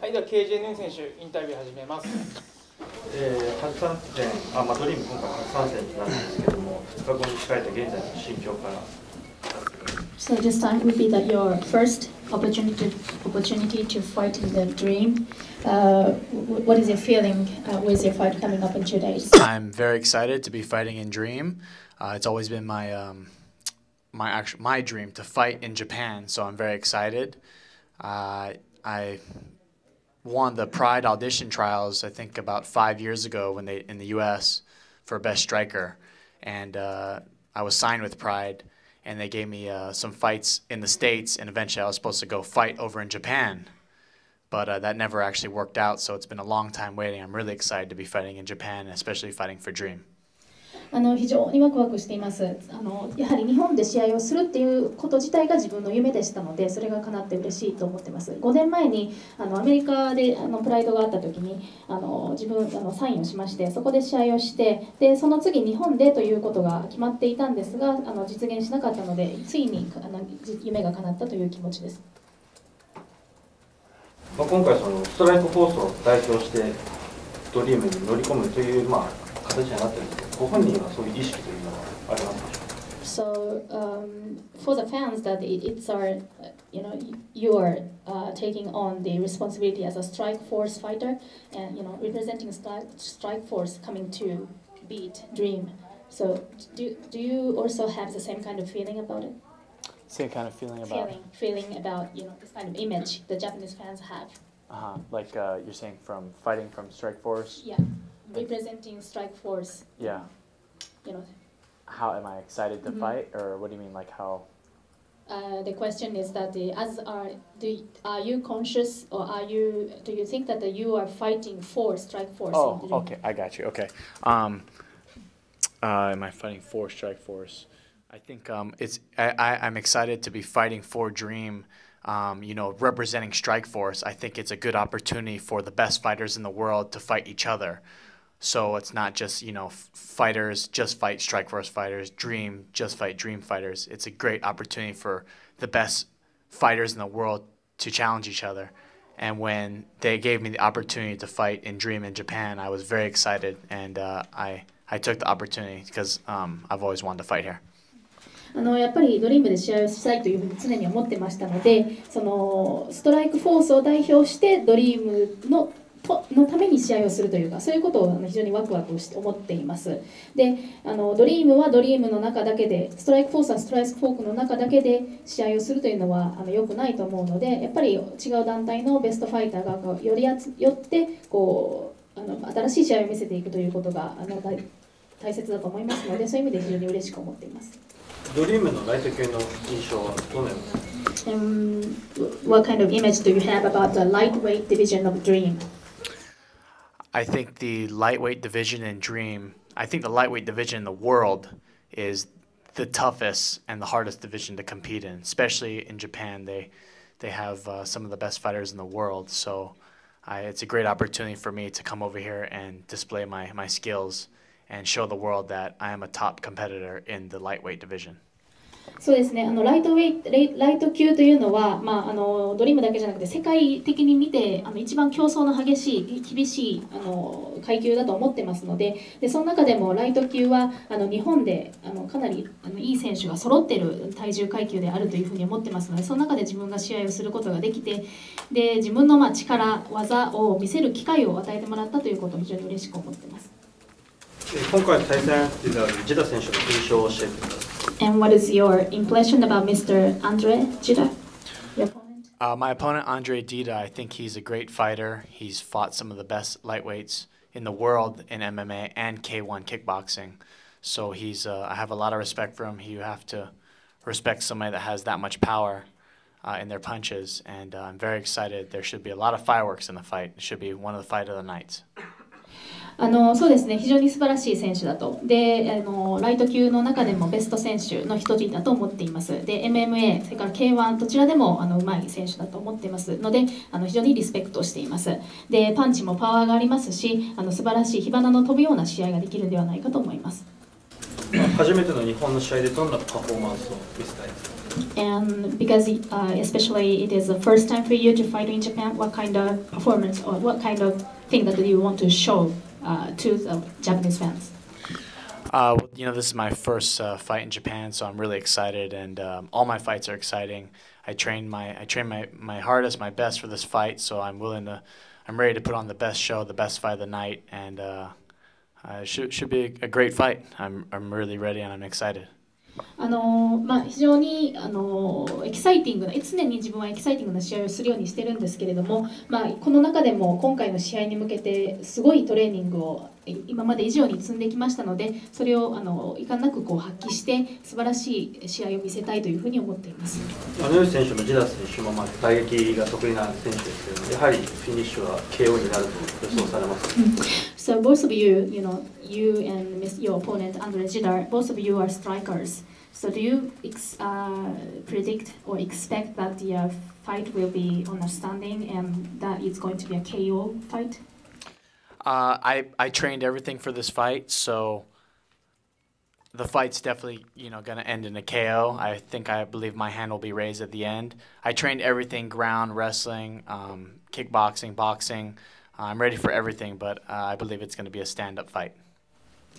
はい、では KJ ヌン選手、インタビュー始めます。えー、初参戦、あまあ、ドリーム今回初参戦になるんですけども、2日後に控えた現在の心境から。 So this time would be that your first opportunity opportunity to fight in the dream. Uh, wh- what is your feeling uh, with your fight coming up in two days? I'm very excited to be fighting in Dream. Uh, it's always been my um, my actual my dream to fight in Japan, so I'm very excited. Uh, I won the Pride audition trials, I think about five years ago when they in the U.S. for best striker, and uh, I was signed with Pride, and they gave me uh, some fights in the states, and eventually I was supposed to go fight over in Japan. But uh, that never actually worked out, so it's been a long time waiting. I'm really excited to be fighting in Japan, especially fighting for Dream. あの非常にワクワクしています。あのやはり日本で試合をするっていうこと自体が自分の夢でしたのでそれが叶って嬉しいと思ってます。5年前にあのアメリカであのプライドがあった時にあの自分あのサインをしましてそこで試合をしてでその次日本でということが決まっていたんですがあの実現しなかったのでついにあの夢が叶ったという気持ちです。まあ、今回そのストライクフォースを代表してドリームに乗り込むという、まあ、形になってるんですけど。ご本人はそういう意識というのはありますでしょうか So um, for the fans, that it, it's our, uh, you know, you are uh, taking on the responsibility as a strike force fighter, and you know, representing strike, strike force coming to beat Dream. So do do you also have the same kind of feeling about it? Same kind of feeling about, Feeling feeling about you know this kind of image the Japanese fans have. uh-huh, like uh, you're saying from fighting from Strike Force. Yeah, representing strike force. Yeah. You know, How am I excited to Mhm. fight, or what do you mean, like how? Uh, the question is that the, as are do y- are you conscious or are you do you think that the, you are fighting for strike force? Oh, in the ring? okay, I got you. Okay. Um, uh, am I fighting for Strike Force? I think um, it's I, I, I'm excited to be fighting for Dream. Um, you know, representing Strike Force. I think it's a good opportunity for the best fighters in the world to fight each other. So it's not just you know f- fighters just fight Strike Force fighters, Dream just fight Dream fighters. It's a great opportunity for the best fighters in the world to challenge each other. And when they gave me the opportunity to fight in Dream in Japan, I was very excited, and uh, I I took the opportunity because um, I've always wanted to fight here. あのやっぱりドリームで試合をしたいというふうに常に思ってましたのでそのストライクフォースを代表してドリームのと のために試合をするというかそういうことをあの非常にワクワクして思っていますであのドリームはドリームの中だけでストライクフォースはストライクフォークの中だけで試合をするというのはあの良くないと思うのでやっぱり違う団体のベストファイターがこうよりあつよってこうあの新しい試合を見せていくということがあの大大切だと思いますのでそういう意味で非常に嬉しく思っています。ドリームのライト級の印象はどのような Um, what kind of image do you have about the lightweight division of Dream? I think the lightweight division in Dream, I think the lightweight division in the world is the toughest and the hardest division to compete in, especially in Japan. They they have uh, some of the best fighters in the world, so I, it's a great opportunity for me to come over here and display my, my skills and show the world that I am a top competitor in the lightweight division. そうですねあのライトウェイライト級というのは、まあ、あのドリームだけじゃなくて世界的に見てあの一番競争の激しい厳しいあの階級だと思ってますのででその中でもライト級はあの日本であのかなりあのいい選手が揃ってる体重階級であるというふうに思ってますのでその中で自分が試合をすることができてで自分のまあ力技を見せる機会を与えてもらったということを非常に嬉しく思ってます。今回の対戦相手であるジダ選手の印象を教えてください And what is your impression about Mr. Andre opponent? Uh, my opponent, Andre Dida, I think he's a great fighter. He's fought some of the best lightweights in the world in MMA and K1 kickboxing. So he's, uh, I have a lot of respect for him. You have to respect somebody that has that much power uh, in their punches. And uh, I'm very excited. There should be a lot of fireworks in the fight. It should be one of the fight of the nights. あのそうですね。非常に素晴らしい選手だと。であのライト級の中でもベスト選手の一人だと思っています。で MMA それから K1 どちらでもあの上手い選手だと思っていますのであの非常にリスペクトしています。でパンチもパワーがありますしあの素晴らしい火花の飛ぶような試合ができるんではないかと思います。まあ初めての日本の試合でどんなパフォーマンスを見せたいですか？And because uh, especially it is the first time for you to fight in Japan, what kind of performance or what kind of thing that you want to show? Uh, to the Japanese fans? Uh, you know, this is my first uh, fight in Japan, so I'm really excited, and um, all my fights are exciting. I trained my I trained my, my hardest, my best for this fight, so I'm willing to, I'm ready to put on the best show, the best fight of the night, and uh, uh, should should be a great fight. I'm I'm really ready and I'm excited. あのまあ、非常にあのエキサイティングな常に自分はエキサイティングな試合をするようにしてるんですけれども、まあ、この中でも今回の試合に向けてすごいトレーニングを今まで以上に積んできましたのでそれをあのいかんなくこう発揮して素晴らしい試合を見せたいというふうに思っています野吉選手もジダス選手もまあ打撃が得意な選手ですけどもやはりフィニッシュは KO になると予想されます、So both of you, you know, you and your opponent Andre Jidar, both of you are strikers. So do you ex- uh, predict or expect that the uh, fight will be on a standing and that it's going to be a KO fight? Uh, I I trained everything for this fight, so the fight's definitely you know going to end in a KO. I think I believe my hand will be raised at the end. I trained everything: ground, wrestling, um, kickboxing, boxing. I'm ready for everything, but uh, I believe it's going to be a stand-up fight.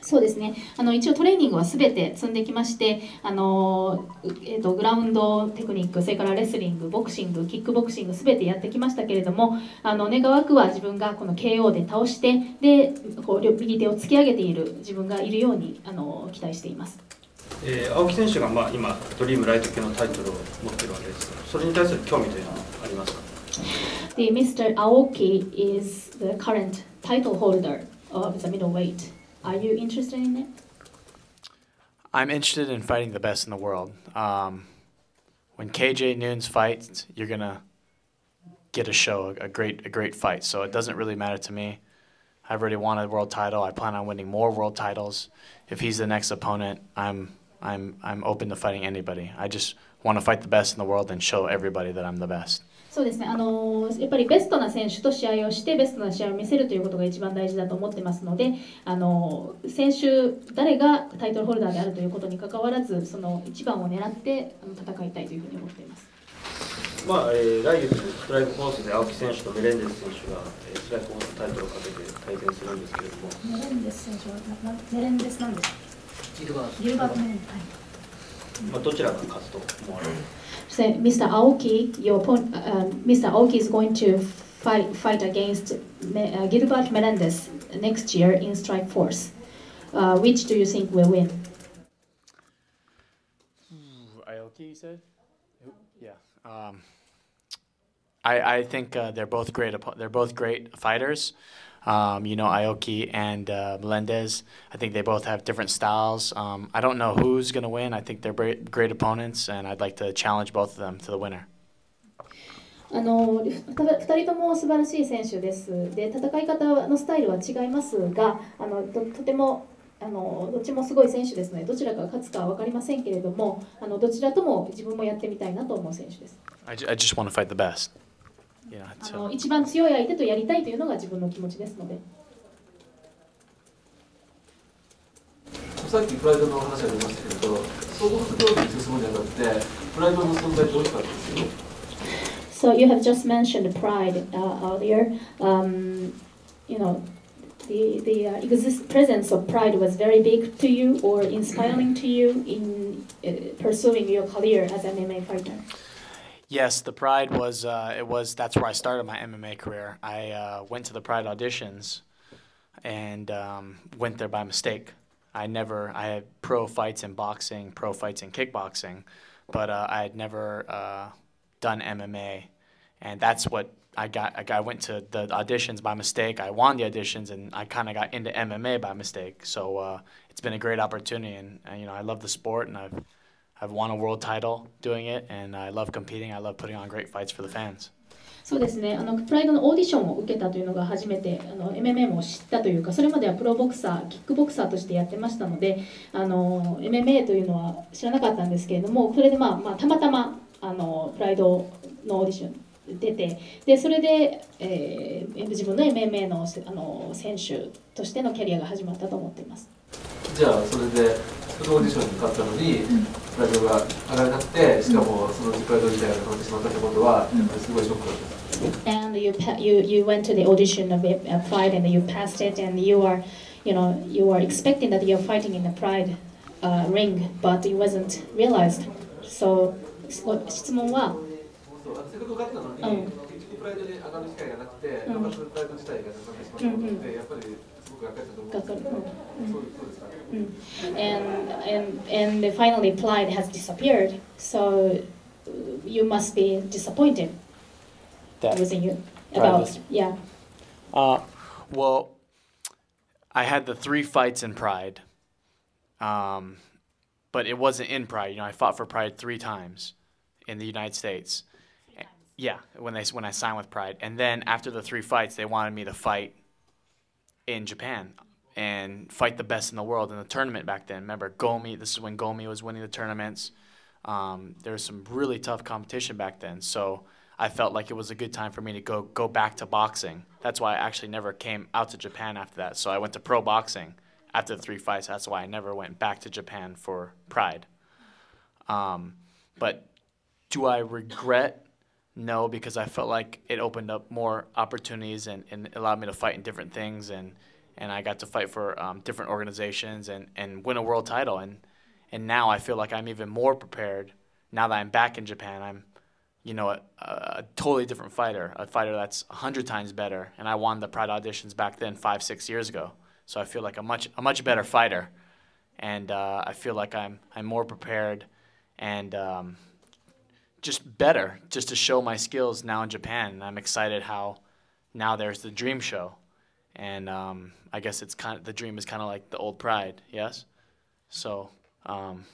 そうですねあの一応トレーニングはすべて積んできましてあの、えーと、グラウンドテクニックそれからレスリングボクシングキックボクシングすべてやってきましたけれどもあの願わくは自分がこの KO で倒してでこう右手を突き上げている自分がいるようにあの期待しています。えー、青木選手が、まあ、今、ドリームライト級のタイトルを持っているわけですそれに対する興味というのはありますか？The Mr. Aoki is the current title holder of the middleweight Are you interested in it? I'm interested in fighting the best in the world. Um, when KJ Noons fights, you're gonna get a show, a great, a great fight. So it doesn't really matter to me. I've already won a world title. I plan on winning more world titles. If he's the next opponent, I'm, I'm, I'm open to fighting anybody. I just want to fight the best in the world and show everybody that I'm the best. そうですね。あのやっぱりベストな選手と試合をしてベストな試合を見せるということが一番大事だと思ってますのであの選手誰がタイトルホルダーであるということにかかわらずその一番を狙って戦いたいというふうに思っています。まあえー、来月ストライクコースで青木選手とメレンデス選手が、えー、ストライクコースタイトルをかけて対戦するんですけれども。メレンデス選手はメレンデスなんですか？ギルバートギルバートメレン。デス、はいまあ、どちらが勝つと思われます say Mr. Aoki, your uh, Mr. Aoki is going to fight fight against uh, Gilbert Melendez next year in Strike Force. Uh, which do you think will win? Aoki, you said? Yeah. Um, I I think uh, they're both great. They're both great fighters. Um, you know, Aoki and uh, Melendez. I think they both have different styles. Um, I don't know who's going to win. I think they're great, great opponents, and I'd like to challenge both of them to the winner. あの2人とも素晴らしい選手です。で戦い方のスタイルは違いますがあのととてもあのどっちもすごい選手ですのでどちらが勝つかは分かりませんけれどもあのどちらとも自分もやってみたいなと思う選手です。I, I just want to fight the best. あの一番強い相手とやりたいというのが自分の気持ちですので。さっきプライドの話が出ましたけれど、総合格闘技に進むにあたって、プライドの存在って大きかったですよ。So you have just mentioned pride uh, earlier. Um, you know, the the uh, exist presence of pride was very big to you or inspiring to you in uh, pursuing your career as an MMA fighter. Yes, the Pride was uh, it was that's where I started my MMA career. I uh, went to the Pride auditions and um, went there by mistake. I never I had pro fights in boxing, pro fights in kickboxing, but uh, I had never uh, done MMA, and that's what I got. I went to the auditions by mistake. I won the auditions, and I kind of got into MMA by mistake. So uh, it's been a great opportunity, and you know I love the sport, and I've I've won a world title doing it, and I love competing. I love putting on great fights for the fans. そうですねあのプライドのオーディションを受けたというのが初めてあの MMA も知ったというかそれまではプロボクサーキックボクサーとしてやってましたのであの MMA というのは知らなかったんですけれどもそれで、まあまあ、たまたまあのプライドのオーディション出てでそれで、えー、自分の MMA のあの選手としてのキャリアが始まったと思っています。じゃあそれでそのオーディションに受かったのに、プライドが上がらなくてしかもそのプライド自体が止まってしまったってことは、やっぱりすごいショックだった。And you you you went to the audition of it, uh, Pride and you passed it and you are you know you are expecting that you're fighting in the Pride uh, ring but it wasn't realized. So ご質問はそうあのせっかく受かったのに、うん。結局プライドに上がる機会がなくて、うん。なんかそのプライド自体がなくなってしまったことって、やっぱりすごくがっかりしたと思うん。ですけど、がっかりそうそうですかね。Mm. and and and finally Pride has disappeared so you must be disappointed That- within you about is- yeah Uh, well, I had the three fights in Pride, um, but it wasn't in Pride. You know, I fought for Pride three times in the United States. Yeah, when they when I signed with Pride, and then after the three fights, they wanted me to fight in Japan and fight the best in the world in the tournament back then. Remember, Gomi. This is when Gomi was winning the tournaments. Um, there was some really tough competition back then, so I felt like it was a good time for me to go go back to boxing. That's why I actually never came out to Japan after that. So I went to pro boxing after the three fights. That's why I never went back to Japan for Pride. Um, but do I regret? No, because I felt like it opened up more opportunities and, and allowed me to fight in different things and and I got to fight for um, different organizations and, and win a world title and and now I feel like I'm even more prepared now that I'm back in Japan. I'm you know, a, a totally different fighter, a fighter that's a hundred times better. And I won the Pride auditions back then, five, six years ago. So I feel like a much, a much better fighter, and uh, I feel like I'm, I'm more prepared, and um, just better, just to show my skills now in Japan. And I'm excited how now there's the Dream Show, and um, I guess it's kind of the Dream is kind of like the old Pride, yes. So um,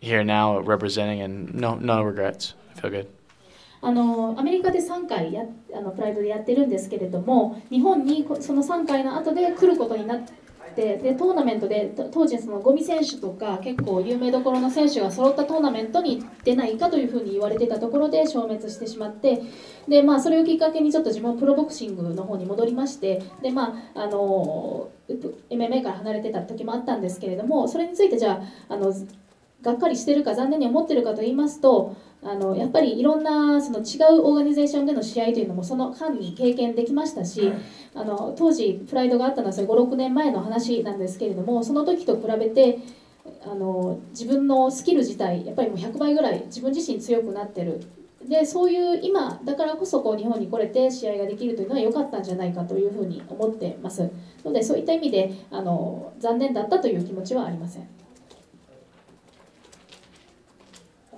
here now representing, and no, no regrets. I feel good. あのアメリカで3回やあのプライドでやってるんですけれども日本にこその3回の後で来ることになって でトーナメントで当時そのゴミ選手とか結構有名どころの選手が揃ったトーナメントに出ないかというふうに言われてたところで消滅してしまってで、まあ、それをきっかけにちょっと自分はプロボクシングの方に戻りましてで、まあ、あの MMA から離れてた時もあったんですけれどもそれについてじゃああのがっかりしてるか残念に思ってるかと言いますとあのやっぱりいろんなその違うオーガニゼーションでの試合というのもその間に経験できましたしあの当時プライドがあったのはそれ56年前の話なんですけれどもその時と比べてあの自分のスキル自体やっぱりもう100倍ぐらい自分自身強くなってる。でそういう今だからこそこう日本に来れて試合ができるというのは良かったんじゃないかというふうに思ってます。のでそういった意味であの残念だったという気持ちはありません。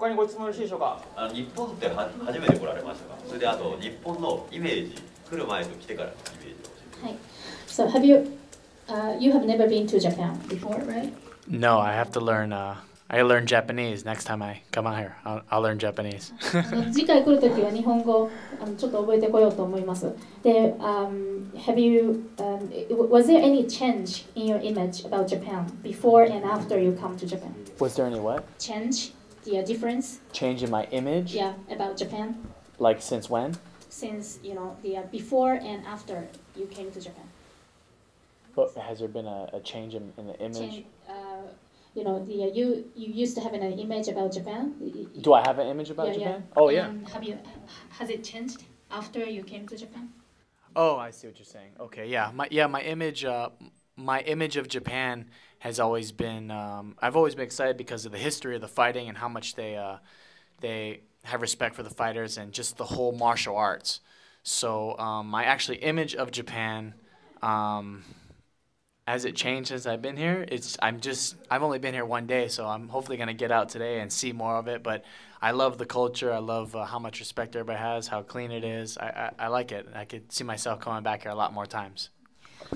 他にご質問よろしいでしょうかあの日本っては初めて来られましたかそれであと日本のイメージ来る前と来てからのイメージを教えてください So have you, uh, you have never been to Japan before, right? No, I have to learn. Uh, I learn Japanese next time I come out here. I'll, I'll learn Japanese. あの次回来るときは日本語あのちょっと覚えてこようと思います。で、um, have you, um, was there any change in your image about Japan before and after you come to Japan? Was there any what Change, the uh, difference, change in my image? yeah, about Japan Like since when? since you know the uh, before and after you came to Japan. But has there been a, a change in, in the image? Change, uh, you know, the uh, you you used to have an image about Japan. Do I have an image about yeah, Japan? Yeah. Oh yeah. Um, have you has it changed after you came to Japan? Oh, I see what you're saying. Okay, yeah, my yeah, my image, uh, my image of Japan has always been. Um, I've always been excited because of the history of the fighting and how much they uh, they have respect for the fighters and just the whole martial arts. So um, my actually image of Japan. Um, has it changed since I've been here? It's I'm just I've only been here one day, so I'm hopefully gonna get out today and see more of it. But I love the culture. I love uh, how much respect everybody has, how clean it is. I, I I like it. I could see myself coming back here a lot more times.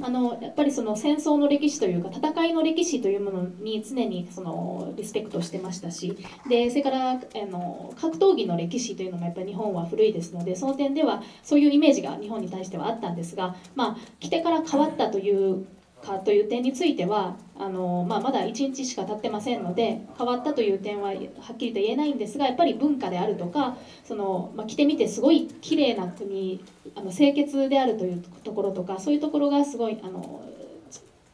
あのやっぱりその戦争の歴史というか戦いの歴史というものに常にそのリスペクトしてましたしでそれからあの格闘技の歴史というのもやっぱり日本は古いですのでその点ではそういうイメージが日本に対してはあったんですが、まあ、来てから変わったというかという点についてはあの、まあ、まだ1日しか経ってませんので変わったという点ははっきりと言えないんですがやっぱり文化であるとかその、まあ、来てみてすごい綺麗な国あの清潔であるというところとかそういうところがすごいあの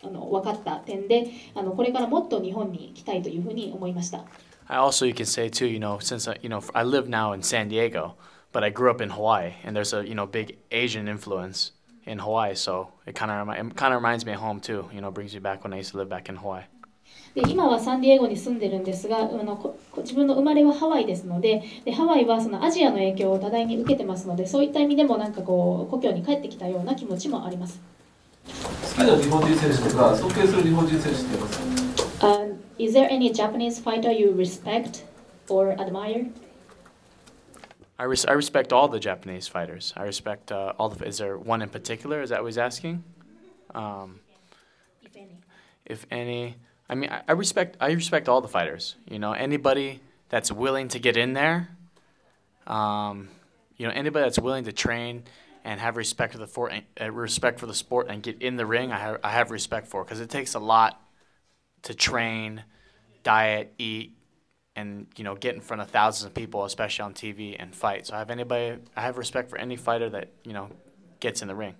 あの分かった点であのこれからもっと日本に来たいというふうに思いました。I also you can say too, you know, since I, you know I live now in San Diego, but I grew up in Hawaii, and there's a you know big Asian influence in Hawaii, so it kind of it kind of reminds me of home too. You know, brings me back when I used to live back in Hawaii. で今はサンディエゴに住んでるんですがあのここ自分の生まれはハワイですのででハワイはそのアジアの影響を多大に受けてますのでそういった意味でもなんかこう故郷に帰ってきたような気持ちもあります。好きな日本人選手とか尊敬する日本人選手っていますか Uh, is there any Japanese fighter you respect or admire? I, res- I respect all the Japanese fighters. I respect uh, all the. Is there one in particular? Is that what he's asking? Um, If any. if any, I mean, I, I respect. I respect all the fighters. You know, anybody that's willing to get in there. Um, you know, anybody that's willing to train and have respect for the for uh, respect for the sport and get in the ring. I have I have respect for because it takes a lot to train, diet, eat, and you know get in front of thousands of people, especially on TV, and fight. So I have anybody. I have respect for any fighter that you know gets in the ring.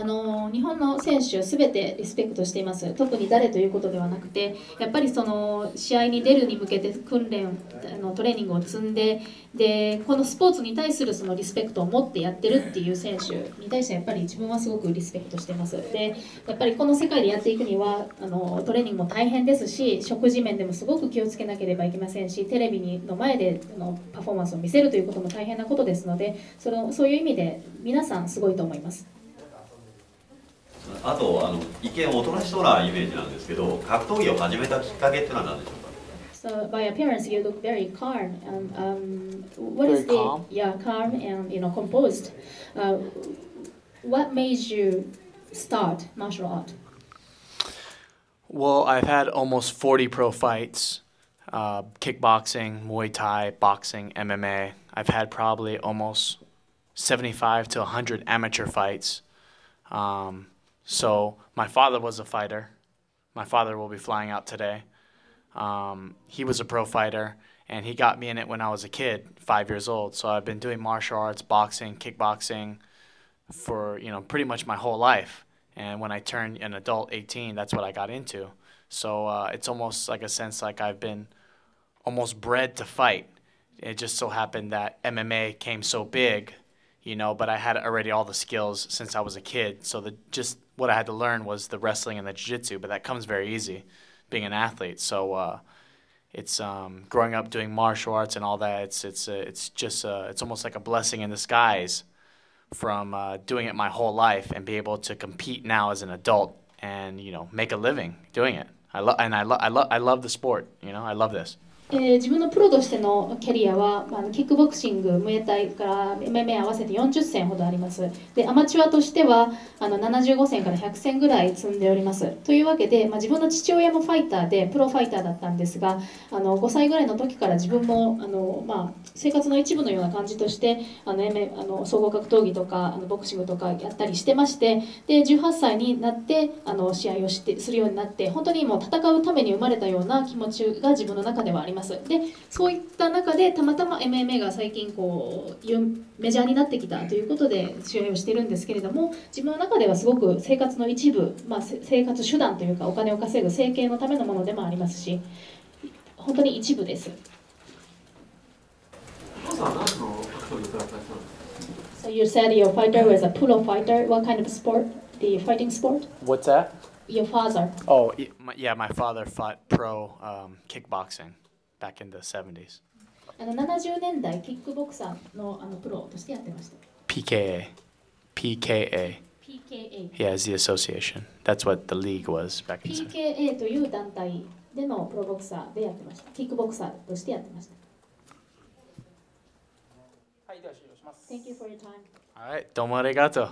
あの日本の選手すべてリスペクトしています特に誰ということではなくてやっぱりその試合に出るに向けて訓練あのトレーニングを積んででこのスポーツに対するそのリスペクトを持ってやってるっていう選手に対してやっぱり自分はすごくリスペクトしてますでやっぱりこの世界でやっていくにはあのトレーニングも大変ですし食事面でもすごく気をつけなければいけませんしテレビの前であのパフォーマンスを見せるということも大変なことですのでそのそういう意味で皆さんすごいと思います。あとあの一見おとなしそうなイメージなんですけど格闘技を始めたきっかけっていうのは何でしょうか So by appearance, you look very calm. And um, what is Very the calm? yeah calm and you know composed? Uh, what made you start martial art? Well, I've had almost 40 pro fights uh, kickboxing, Muay Thai, boxing, MMA. I've had probably almost 75 to 100 amateur fights. Um, so, my father was a fighter. My father will be flying out today. Um, he was a pro fighter, and he got me in it when I was a kid, five years old. So, I've been doing martial arts, boxing, kickboxing for, you know, pretty much my whole life. And when I turned an adult 18, that's what I got into. So uh, it's almost like a sense like I've been almost bred to fight. It just so happened that MMA came so big, you know, but I had already all the skills since I was a kid. So the just what I had to learn was the wrestling and the jiu-jitsu, but that comes very easy being an athlete. So uh, it's um, growing up doing martial arts and all that. It's it's uh, it's just uh, it's almost like a blessing in disguise from uh, doing it my whole life and be able to compete now as an adult and you know make a living doing it. I love and I love I love I love the sport. You know I love this. えー自分のプロとしてのキャリアは、まあキックボクシング、ムエタイから MMA 合わせて40戦ほどあります。で、アマチュアとしてはあの75戦から100戦ぐらい積んでおります。というわけで、まあ、自分の父親もファイターで、プロファイターだったんですが、あの5歳ぐらいの時から自分もあの、まあ、生活の一部のような感じとして、あの M あの総合格闘技とかあのボクシングとかやったりしてまして、で18歳になってあの試合をしてするようになって、本当にもう戦うために生まれたような気持ちが自分の中ではあります。で、そういった中でたまたま MMA が最近こう有メジャーになってきたということで試合をしてるんですけれども、自分の中ではすごく生活の一部、まあ、せ生活手段というかお金を稼ぐ生計のためのものでもありますし、本当に一部です。So you said your fighter was a polo fighter. What kind of sport? The fighting sport? What's that? Your father. Oh yeah, my father fought pro um, kickboxing back in the 70s. あの70年代キックボクサーのあのプロとしてやってました。PKA, PKA. PKA。Yeah, is the association. That's what the league was back in. the 70s. PKA という団体でのプロボクサーでやってました。キックボクサーとしてやってました。はいでは終了します Thank you for your time. All right, domo arigato.